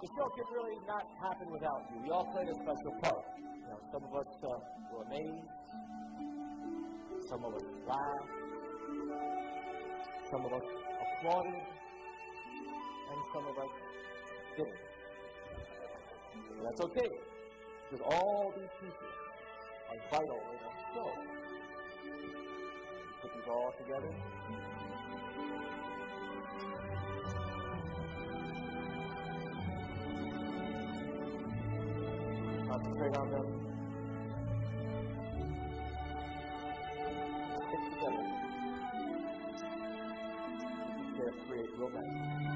the show could really not happen without you. We all played a special part. You know, some of us uh, were amazed, some of us laughed, some of us applauded, and some of us didn't. That's okay, because all these pieces are vital in our show. Put these all together. Concentrate on them. Stick together. Can create magic.